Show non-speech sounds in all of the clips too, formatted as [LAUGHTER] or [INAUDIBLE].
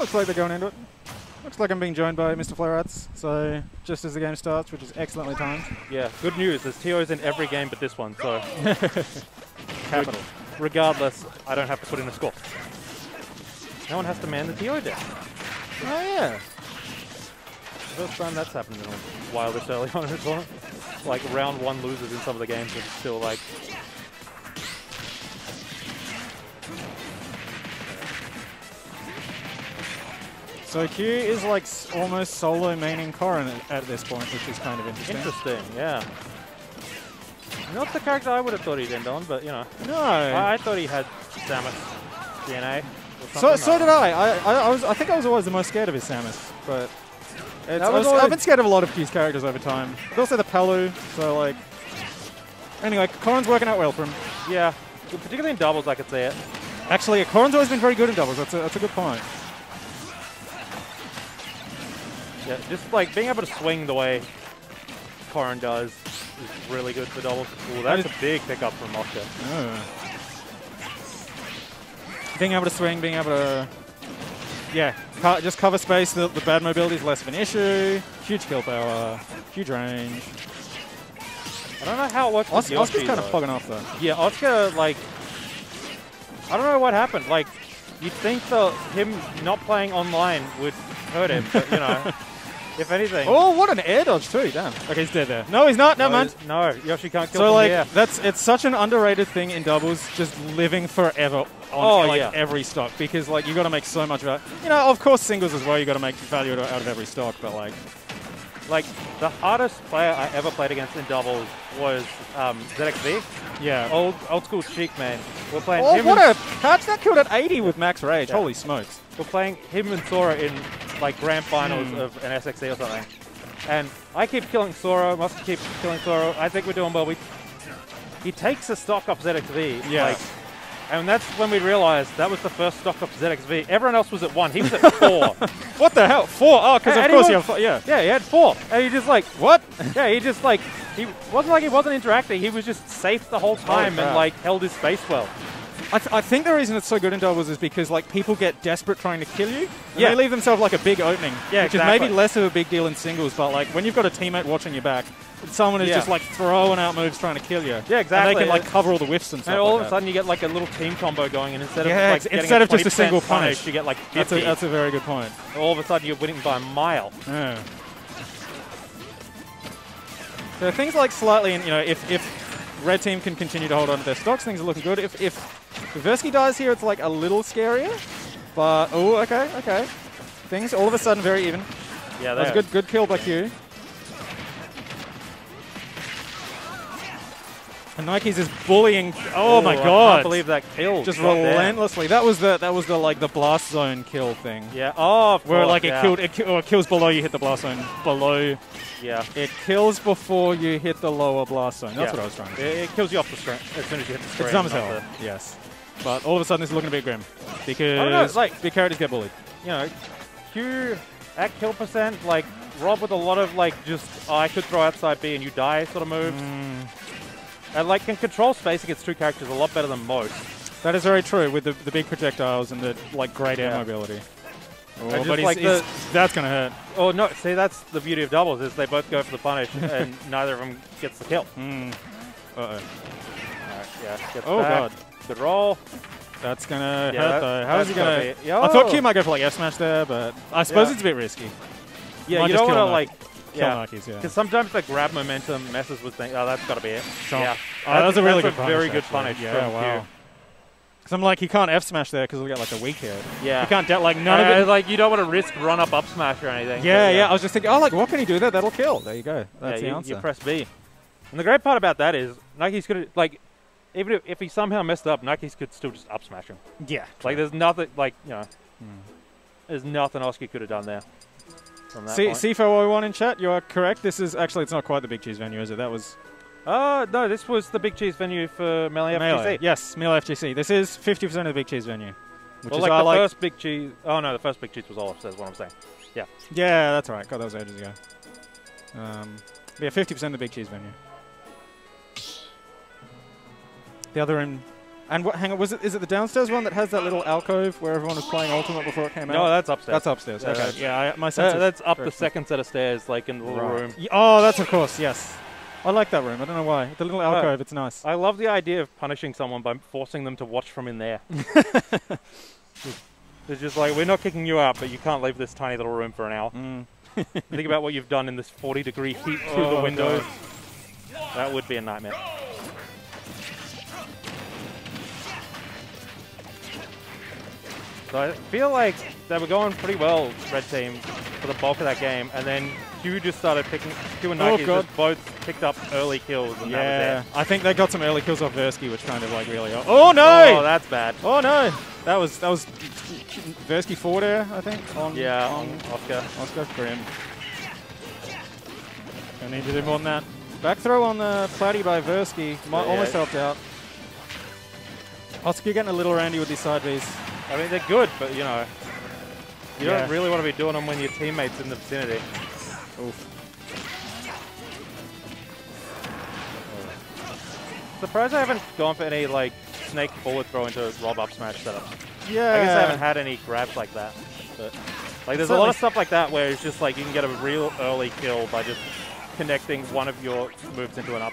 looks like they're going into it. Looks like I'm being joined by Mr. Flarats, so just as the game starts, which is excellently timed. Yeah, good news. There's TOs in every game but this one, so [LAUGHS] Capital. regardless, I don't have to put in a score. No one has to man the TO deck. Oh yeah. First time that's happened in a while this early [LAUGHS] on in the tournament. Like round one losers in some of the games are still like So Q is like almost solo maining Corrin at, this point, which is kind of interesting. interesting, yeah. Not the character I would have thought he'd end on, but you know. No. I, I thought he had Samus DNA. so so did I. I, I. I was. I think I was always the most scared of his Samus, but was I've been scared of a lot of Q's characters over time. But also the Palu. So like. Anyway, Corrin's working out well for him. Yeah, particularly in doubles, I could say it. Actually, Corrin's always been very good in doubles. That's a, that's a good point. Yeah, just like being able to swing the way Corrin does is really good for doubles. Ooh, that's a big pickup from Oscar. Oh. Being able to swing, being able to, yeah, co- just cover space. The, the bad mobility is less of an issue. Huge kill power, huge range. I don't know how it works. with Os- Oscar's kind of fogging off though. Yeah, Oscar, like, I don't know what happened. Like, you'd think the him not playing online would hurt him, but you know, [LAUGHS] if anything. Oh, what an air dodge too! Damn. Okay, he's dead there. No, he's not. Never no, mind. No, Yoshi can't kill So like the air. that's it's such an underrated thing in doubles, just living forever on Oh, like yeah. every stock because like you got to make so much value. You know, of course singles as well. You got to make value out of out of every stock, but like Like, the hardest player I ever played against in doubles was um, ZXV. Yeah. Old old school cheek man. We're playing Oh, him what a catch that killed at 80 with max rage. Yeah. Holy smokes. we're playing him and Sora in like grand finals Hmm. of an SXE or something. And I keep killing Sora, must keep killing Sora. I think we're doing well. We, he takes a stock up ZXV. Yeah. Like, and that's when we realized that was the first stock up ZXV. Everyone else was at one. He was at four. [LAUGHS] What the hell? Four? Oh, because of course you was- have four. Yeah. yeah, he had four. And he just like, what? yeah, he just like, he wasn't like he wasn't interacting. He was just safe the whole time crap. and like held his space well. I, th- I think the reason it's so good in doubles is because like people get desperate trying to kill you. And Yeah. They leave themselves like a big opening. Yeah, Which is maybe less of a big deal in singles, but like when you've got a teammate watching your back, someone is Yeah. just like throwing out moves trying to kill you. Yeah, exactly. And they can like cover all the whiffs and stuff. And all like of a sudden, you get like a little team combo going, and instead Yeah, of like instead of just a single punish. you get like 50. That's a, that's a very good point. all of a sudden, you're winning by a mile. Yeah. So things like slightly, you know, if, if red team can continue to hold on to their stocks, things are looking good. If if Versky dies here, it's like a little scarier. But oh, okay, okay. Things all of a sudden very even. Yeah, That's good good kill by Q. And Nikes is bullying. Oh, my god! I can't believe that kill. Just relentlessly. That was the that was the like the blast zone kill thing. Yeah. Oh, of Where course, like it yeah. killed it, or it kills below you hit the blast zone below Yeah. It kills before you hit the lower blast zone. That's Yeah. what I was trying to It, say. it kills you off the screen as soon as you hit the screen. It's dumb as hell. the- Yes. But all of a sudden, this is looking a bit grim. Because know, like- big characters get bullied. you know, Q at kill percent, like Rob with a lot of like just oh, I could throw outside B and you die sort of moves, Mm. And like can control space against two characters a lot better than most. That is very true with the, the big projectiles and the like great air Yeah. mobility. Oh, just but he's, like he's- the- that's going to hurt. Oh no, see that's the beauty of doubles is they both go for the punish [LAUGHS] and neither of them gets the kill. Mm. Uh-oh. Alright, yeah, gets Oh, back. God. Good roll. That's going to Yeah, hurt, though. How is he going gotta to... be- I thought Q might go for like F smash there, but I suppose Yeah. it's a bit risky. Yeah, Might you just don't want to like. Yeah, yeah. because sometimes the grab momentum messes with things. Oh, that's got to be it. Chomp. Yeah, Oh, that was a really good a very good actually. punish. Yeah, wow. Because I'm like, he can't F smash there because he'll get like a weak hit. Yeah, He can't, de- like, none Uh, of it... like you don't want to risk run up up smash or anything. Yeah, yeah, I was just thinking, oh, like, what can he do there? That'll kill. There you go. That's yeah, the you, answer. you press B. And the great part about that is Nikes gonna like, even if, if he somehow messed up, Nikes could still just up smash him. yeah. Like there's nothing like you know, Hmm. there's nothing Oscar could have done there. From that C- point. C401 in chat, you are correct. This is actually, it's not quite the Big Cheese venue, is it? That was Oh no, this was the Big Cheese venue for Melee Melee. FGC. Yes, Melee FGC. This is 50% of the Big Cheese venue. Which Well, is like the like, first Big Cheese. Oh no, the first Big Cheese was all upstairs. What I'm saying. Yeah. Yeah, that's right. God, that was ages ago. Um, yeah, 50% of the Big Cheese venue. The other in And what, hang on, was it? Is it the downstairs one that has that little alcove where everyone was playing Ultimate before it came No, out? No, that's upstairs. that's upstairs. Yeah, okay, that's- yeah, I, my Uh, sense. of that's up the second set of stairs, like in the little Right. room. Oh, that's of course yes. I like that room. I don't know why. The little alcove, it's nice. I love the idea of punishing someone by forcing them to watch from in there. [LAUGHS] it's just like we're not kicking you out, but you can't leave this tiny little room for an hour. Mm. [LAUGHS] Think about what you've done in this 40 degree heat through the Oh, windows. God. That would be a nightmare. So I feel like they were going pretty well, red team, for the bulk of that game, and then Q just started picking. Q and Oh, Nike God. just both picked up early kills, and Yeah, that was I think they got some early kills off Versky, which kind of like really. Oh no! Oh, that's bad. Oh no! That was that was Versky four there, I think. On Yeah, on on Oscar. Oscar Grim. Gonna need to do more than that. Back throw on the Platty by Versky. Might, Yeah. Almost helped out. Oscar getting a little randy with these side Bs. I mean, they're good, but you know, you Yeah. don't really want to be doing them when your teammates in the vicinity. Oof. Surprised I haven't gone for any like snake bullet throw into rob up smash setup. Yeah. I guess I haven't had any grabs like that. But like, there's a lot of stuff like that where it's just like you can get a real early kill by just connecting one of your moves into an up,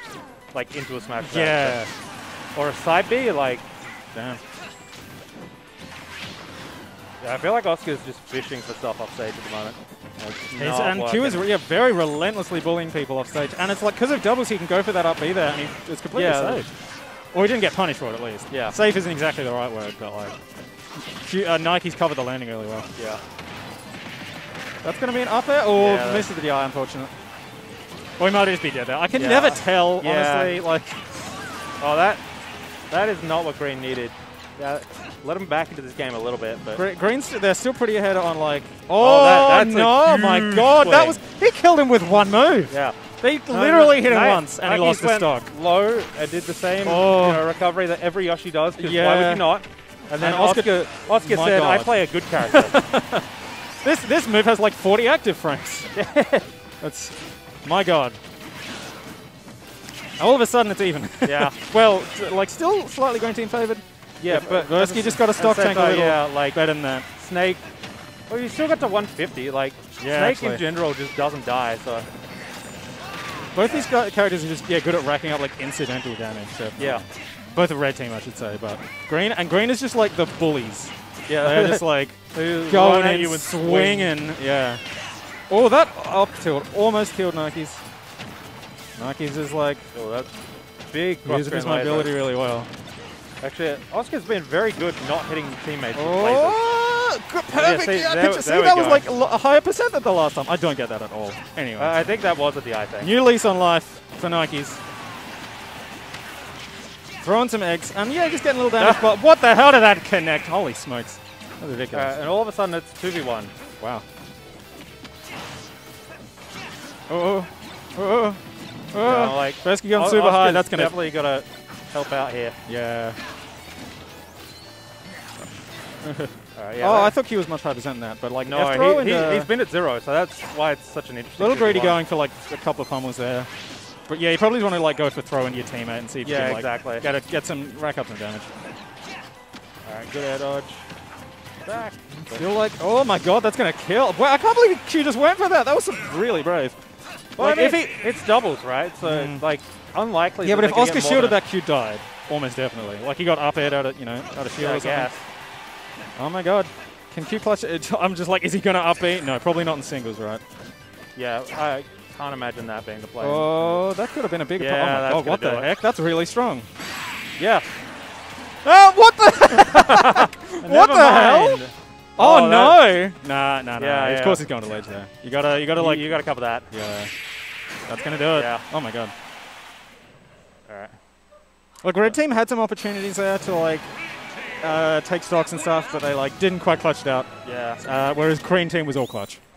like into a smash. Yeah. Or a side B, like Damn. Yeah, I feel like Oscar's just fishing for stuff off stage at the moment. He's, and Q is yeah, very relentlessly bullying people off stage. And it's like, because of doubles, he can go for that up B there, and he, it's completely Yeah. safe. Or he didn't get punished for it, at least. Yeah. Safe isn't exactly the right word, but like. Q, uh, Nikes covered the landing really well. Yeah. That's going to be an up air, or Yeah, misses the DI, unfortunate. Or he might just be dead there. I can Yeah. never tell, Yeah. honestly. Like, Oh, that that is not what Green needed. Yeah, let him back into this game a little bit, but Gre- Green's, they're still pretty ahead on like. Oh, Oh, that- that's no, my God, that was he killed him with one move. yeah. They literally hit him once, and he lost the stock. Low and did the same Oh. you know, recovery that every Yoshi does. 'cause why Yeah. would you not? And then And Oscar- Oscar, Oscar, said, "I play a good [LAUGHS] character." This this move has like 40 active frames. [LAUGHS] That's my God. All of a sudden, it's even. yeah, [LAUGHS] well, like still slightly going team favored. Yeah, If- but Versky just got a stock tank a little Yeah, like better than that. Snake. Well, you still got to 150. Like Yeah, Snake actually. in general just doesn't die. So Both these characters are just yeah good at racking up like incidental damage. So yeah, both of red team, I should say, but green and green is just like the bullies. yeah, They're just [LAUGHS] like They're going at in, you and swinging. Yeah. Oh, that up tilt almost killed Nikes. Nikes is like Oh, that's big. uses his mobility really well. Actually, Oscar's been very good not hitting teammates. Oh, good, perfect. see, Yeah, there- see that was go. like a higher percent than the last time. I don't get that at all. Anyway, Uh, I think that was a DI thing. new lease on life for Nikes. Throwing some eggs, and yeah, just getting a little damage. [LAUGHS] but what the hell did that connect? Holy smokes! That's ridiculous. Uh, and all of a sudden, it's 2v1. Wow. Oh, oh, oh, oh. You like, Versky going super high. That's gonna. definitely got to help out here. Yeah. [LAUGHS] Uh, yeah, oh, I thought he was much higher than that, but like no, he, into he, has been at zero, so that's why it's such an interesting. little greedy 2v1. going for like a couple of pummels there. But yeah, you probably want to like go for throw into your teammate and see if you Yeah, can like exactly. get a, get some rack up some damage. All right, good air dodge. Back. Still like, oh my god, that's gonna kill. Well, I can't believe Q just went for that. That was some really brave. Well, Like, I mean, if he- it's, it's doubles, right? So Mm. like unlikely. Yeah, but if Oscar get shielded than- that, Q died almost definitely. Like he got up aired out of you know out of shield yeah, or I something. guess. Oh my god. Can Q clutch it? [LAUGHS] I'm just like, is he gonna up B? No, probably not in singles, right? Yeah, I can't imagine that being the play. Oh, that could have been a bigger. Yeah, oh my god, what the it. heck? That's really strong. Yeah. Oh, [LAUGHS] what the? [LAUGHS] what Never the hell? Oh, Oh, no! Nah, nah, nah. Yeah, Of yeah. course he's going to ledge there. You gotta, you gotta You, like, you got to cover that. yeah. That's gonna do it. Yeah. Oh my god. All right. Look, red team had some opportunities there to like uh, take stocks and stuff, but they like didn't quite clutch it out. Yeah. Uh, whereas green team was all clutch.